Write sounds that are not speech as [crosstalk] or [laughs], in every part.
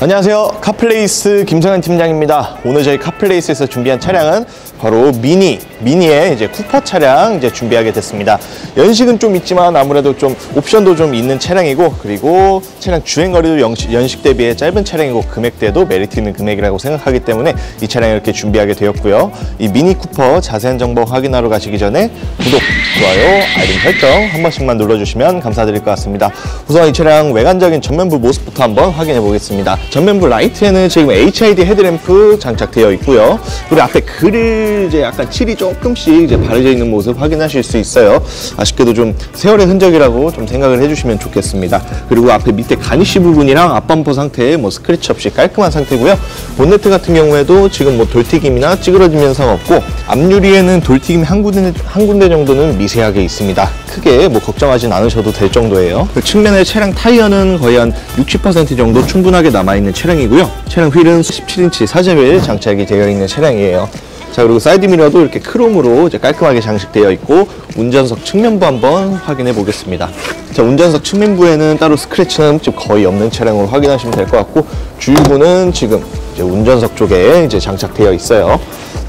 안녕하세요. 카플레이스 김성현 팀장입니다. 오늘 저희 카플레이스에서 준비한 차량은 바로 미니, 미니의 이제 쿠퍼 차량 이제 준비하게 됐습니다. 연식은 좀 있지만 아무래도 좀 옵션도 좀 있는 차량이고 그리고 차량 주행 거리도 연식, 대비해 짧은 차량이고 금액대도 메리트 있는 금액이라고 생각하기 때문에 이 차량을 이렇게 준비하게 되었고요. 이 미니 쿠퍼 자세한 정보 확인하러 가시기 전에 구독, 좋아요, 알림 설정 한 번씩만 눌러주시면 감사드릴 것 같습니다. 우선 이 차량 외관적인 전면부 모습부터 한번 확인해 보겠습니다. 전면부 라이트에는 지금 HID 헤드램프 장착되어 있고요. 그리고 앞에 그릴 이제 약간 칠이 조금씩 이제 바래져 있는 모습 확인하실 수 있어요. 아쉽게도 좀 세월의 흔적이라고 좀 생각을 해주시면 좋겠습니다. 그리고 앞에 밑에 garnish 부분이랑 앞범퍼 상태 뭐 스크래치 없이 깔끔한 상태고요. 본네트 같은 경우에도 지금 뭐 돌튀김이나 찌그러짐 현상 없고 앞유리에는 돌튀김 한 군데, 한 군데 정도는 미세하게 있습니다. 크게 뭐 걱정하진 않으셔도 될 정도예요. 그 측면의 차량 타이어는 거의 한 60% 정도 충분하게 남아있는 차량이고요. 차량 휠은 17인치 사제휠 장착이 되어 있는 차량이에요. 자 그리고 사이드 미러도 이렇게 크롬으로 이제 깔끔하게 장식되어 있고 운전석 측면부 한번 확인해 보겠습니다. 자 운전석 측면부에는 따로 스크래치는 지금 거의 없는 차량으로 확인하시면 될 것 같고 주유구는 지금 이제 운전석 쪽에 이제 장착되어 있어요.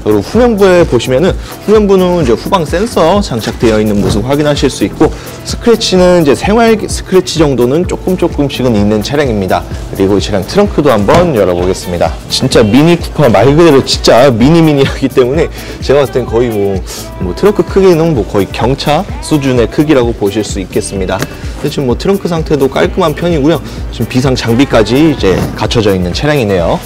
그리고 후면부에 보시면은 후면부는 이제 후방 센서 장착되어 있는 모습 확인하실 수 있고 스크래치는 이제 생활 스크래치 정도는 조금 조금씩은 있는 차량입니다. 그리고 이 차량 트렁크도 한번 열어보겠습니다. 진짜 미니 쿠퍼 말 그대로 진짜 미니 미니하기 때문에 제가 봤을 땐 거의 뭐, 뭐 트렁크 크기는 뭐 거의 경차 수준의 크기라고 보실 수 있겠습니다. 지금 뭐 트렁크 상태도 깔끔한 편이고요. 지금 비상 장비까지 이제 갖춰져 있는 차량이네요.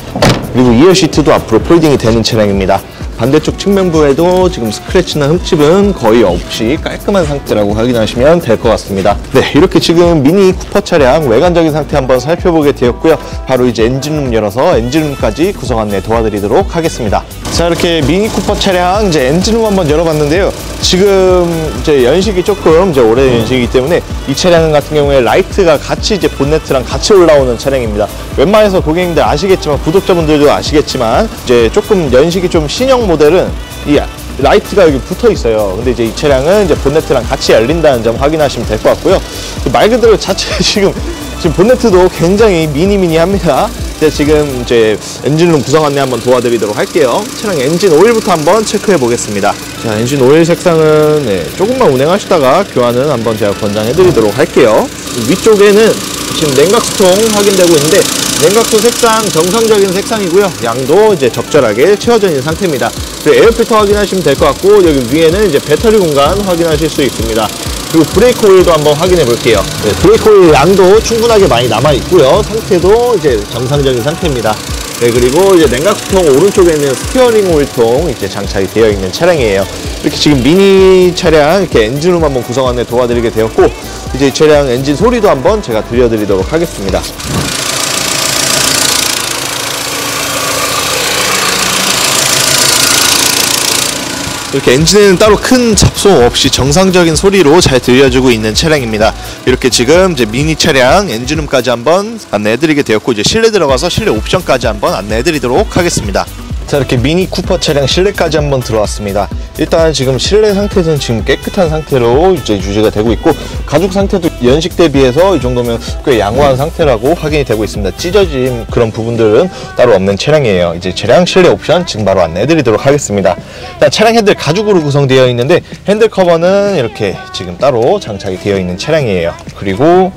그리고 이어 시트도 앞으로 folding이 되는 차량입니다. 반대쪽 측면부에도 지금 스크래치나 흠집은 거의 없이 깔끔한 상태라고 확인하시면 될 것 같습니다. 네, 이렇게 지금 미니 쿠퍼 차량 외관적인 상태 한번 살펴보게 되었고요. 바로 이제 엔진룸 열어서 엔진룸까지 구성 안내 도와드리도록 하겠습니다. 자, 이렇게 미니 쿠퍼 차량 이제 엔진룸 한번 열어봤는데요. 지금 이제 연식이 조금 이제 오래된 연식이기 때문에 이 차량 같은 경우에 라이트가 같이 이제 본네트랑 같이 올라오는 차량입니다. 웬만해서 고객님들 아시겠지만 구독자분들도 아시겠지만 이제 조금 연식이 좀 신형 모델은 이 라이트가 여기 붙어 있어요. 근데 이제 이 차량은 이제 본네트랑 같이 열린다는 점 확인하시면 될 것 같고요. 말 그대로 자체 [laughs] 지금 지금 본네트도 굉장히 미니미니합니다. 네, 지금 이제 엔진룸 구성 안내 한번 도와드리도록 할게요. 차량 엔진 오일부터 한번 체크해 보겠습니다. 자, 엔진 오일 색상은 네, 조금만 운행하시다가 교환은 한번 제가 권장해 드리도록 할게요. 위쪽에는 지금 냉각수통 확인되고 있는데 냉각수 색상 정상적인 색상이고요. 양도 이제 적절하게 채워져 있는 상태입니다. 에어필터 확인하시면 될 것 같고 여기 위에는 이제 배터리 공간 확인하실 수 있습니다. 그리고 브레이크 오일도 한번 확인해 볼게요. 네, 브레이크 오일 양도 충분하게 많이 남아 있고요. 상태도 이제 정상적인 상태입니다. 네, 그리고 이제 냉각수통 오른쪽에는 스티어링 오일통 이제 장착이 되어 있는 차량이에요. 이렇게 지금 미니 차량 이렇게 엔진룸 한번 구성 안내 도와드리게 되었고 이제 이 차량 엔진 소리도 한번 제가 들려드리도록 하겠습니다. 이렇게 엔진에는 따로 큰 잡소음 없이 정상적인 소리로 잘 들려주고 있는 차량입니다. 이렇게 지금 이제 미니 차량 엔진룸까지 한번 안내해드리게 되었고 이제 실내 들어가서 실내 옵션까지 한번 안내해드리도록 하겠습니다. 자 이렇게 미니 쿠퍼 차량 실내까지 한번 들어왔습니다. 일단 지금 실내 상태는 지금 깨끗한 상태로 이제 유지가 되고 있고 가죽 상태도 연식 대비해서 이 정도면 꽤 양호한 상태라고 확인이 되고 있습니다. 찢어진 그런 부분들은 따로 없는 차량이에요. 이제 차량 실내 옵션 지금 바로 안내해 드리도록 하겠습니다. 자, 차량 핸들 가죽으로 구성되어 있는데 핸들 커버는 이렇게 지금 따로 장착이 되어 있는 차량이에요. 그리고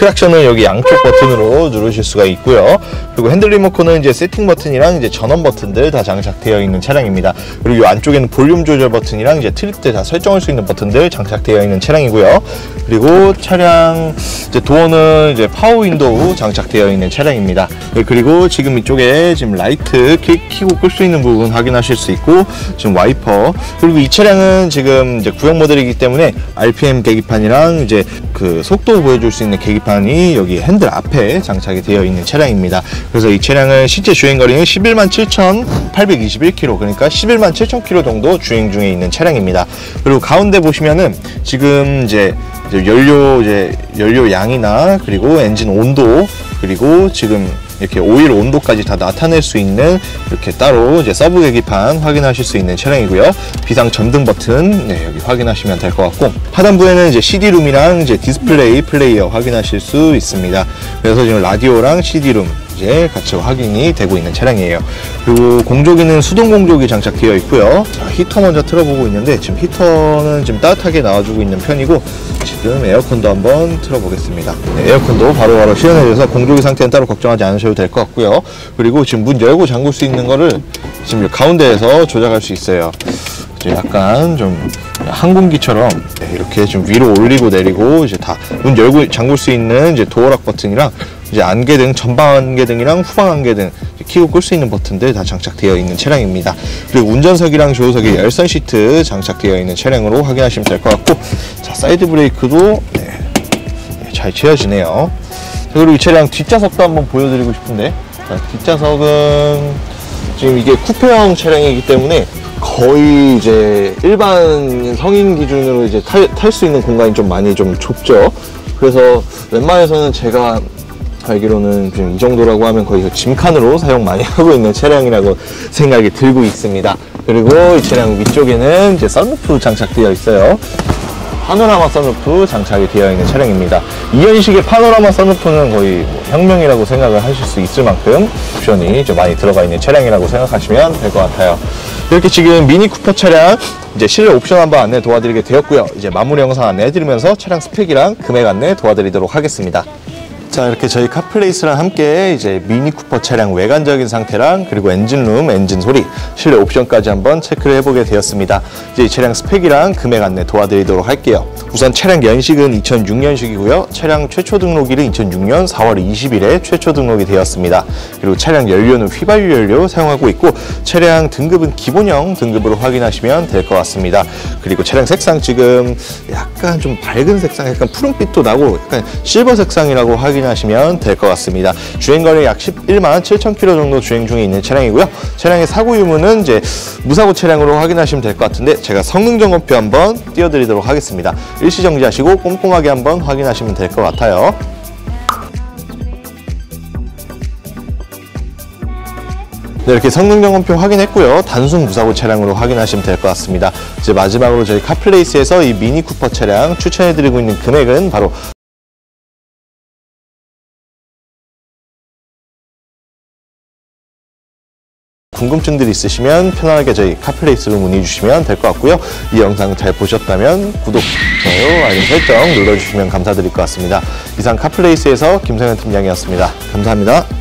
크락션은 여기 양쪽 버튼으로 누르실 수가 있고요. 그리고 핸들 리모컨은 이제 세팅 버튼이랑 이제 전원 버튼들 다 장착되어 있는 차량입니다. 그리고 이 안쪽에는 볼륨 조절 버튼이랑 이제 trip 때 다 설정할 수 있는 버튼들 장착되어 있는 차량이고요. 그리고 차량 이제 도어는 이제 파워 윈도우 장착되어 있는 차량입니다. 그리고 지금 이쪽에 지금 라이트 키, 키고 끌 수 있는 부분 확인하실 수 있고 지금 와이퍼 그리고 이 차량은 지금 이제 구형 모델이기 때문에 RPM 계기판이랑 이제 그 속도 보여줄 수 있는 계기판 이 여기 핸들 앞에 장착이 되어 있는 차량입니다. 그래서 이 차량은 실제 주행 거리는 11만 7,821km 그러니까 11만 7,000km 정도 주행 중에 있는 차량입니다. 그리고 가운데 보시면은 지금 이제 연료 이제 연료 양이나 그리고 엔진 온도 그리고 지금 이렇게 오일 온도까지 다 나타낼 수 있는 이렇게 따로 이제 서브 계기판 확인하실 수 있는 차량이고요. 비상 전등 버튼 네, 여기 확인하시면 될 것 같고 하단부에는 이제 CD롬이랑 이제 디스플레이 플레이어 확인하실 수 있습니다. 그래서 지금 라디오랑 CD롬 이제 같이 확인이 되고 있는 차량이에요. 그리고 공조기는 수동 공조기 장착되어 있고요. 자, 히터 먼저 틀어보고 있는데 지금 히터는 지금 따뜻하게 나와주고 있는 편이고 지금 에어컨도 한번 틀어보겠습니다. 네, 에어컨도 바로바로 시원해져서 공조기 상태는 따로 걱정하지 않으셔도 될 것 같고요. 그리고 지금 문 열고 잠글 수 있는 거를 지금 가운데에서 조작할 수 있어요. 이제 약간 좀 항공기처럼 네, 이렇게 좀 위로 올리고 내리고 이제 다 문 열고 잠글 수 있는 이제 도어락 버튼이랑 이제 안개등, 전방 안개등이랑 후방 안개등 키고 끌 수 있는 버튼들 다 장착되어 있는 차량입니다. 그리고 운전석이랑 조수석에 열선 시트 장착되어 있는 차량으로 확인하시면 될 것 같고 자 사이드 브레이크도 네, 네, 잘 채워지네요. 자, 그리고 이 차량 뒷좌석도 한번 보여드리고 싶은데 자, 뒷좌석은 지금 이게 쿠페형 차량이기 때문에 거의 이제 일반 성인 기준으로 이제 탈 수 있는 공간이 좀 많이 좀 좁죠. 그래서 웬만해서는 제가 알기로는 지금 이 정도라고 하면 거의 짐칸으로 사용 많이 [laughs] 하고 있는 차량이라고 생각이 들고 있습니다. 그리고 이 차량 위쪽에는 이제 썬루프 장착되어 있어요. 파노라마 썬루프 장착이 되어 있는 차량입니다. 이연식의 파노라마 썬루프는 거의 뭐 혁명이라고 생각을 하실 수 있을 만큼 옵션이 좀 많이 들어가 있는 차량이라고 생각하시면 될 것 같아요. 이렇게 지금 미니 쿠퍼 차량 이제 실내 옵션 한번 안내 도와드리게 되었고요. 이제 마무리 영상 안내해드리면서 차량 스펙이랑 금액 안내 도와드리도록 하겠습니다. 자 이렇게 저희 카플레이스랑 함께 이제 미니 쿠퍼 차량 외관적인 상태랑 그리고 엔진룸, 엔진 소리, 실내 옵션까지 한번 체크를 해보게 되었습니다. 이제 이 차량 스펙이랑 금액 안내 도와드리도록 할게요. 우선 차량 연식은 2006년식이고요. 차량 최초 등록일은 2006년 4월 20일에 최초 등록이 되었습니다. 그리고 차량 연료는 휘발유 연료 사용하고 있고 차량 등급은 기본형 등급으로 확인하시면 될 것 같습니다. 그리고 차량 색상 지금 약간 좀 밝은 색상, 약간 푸른빛도 나고 약간 실버 색상이라고 확인하시면 될 것 같습니다. 주행거리 약 11만 7천 킬로 정도 주행 중에 있는 차량이고요. 차량의 사고 유무는 이제 무사고 차량으로 확인하시면 될 것 같은데 제가 성능 점검표 한번 띄워드리도록 하겠습니다. 일시 정지하시고 꼼꼼하게 한번 확인하시면 될 것 같아요. 네, 이렇게 성능 점검표 확인했고요. 단순 무사고 차량으로 확인하시면 될 것 같습니다. 이제 마지막으로 저희 카플레이스에서 이 미니 쿠퍼 차량 추천해드리고 있는 금액은 바로 궁금증들이 있으시면 편안하게 저희 카플레이스로 문의 주시면 될 것 같고요. 이 영상 잘 보셨다면 구독, 좋아요, 알림 설정 눌러주시면 감사드릴 것 같습니다. 이상 카플레이스에서 김성현 팀장이었습니다. 감사합니다.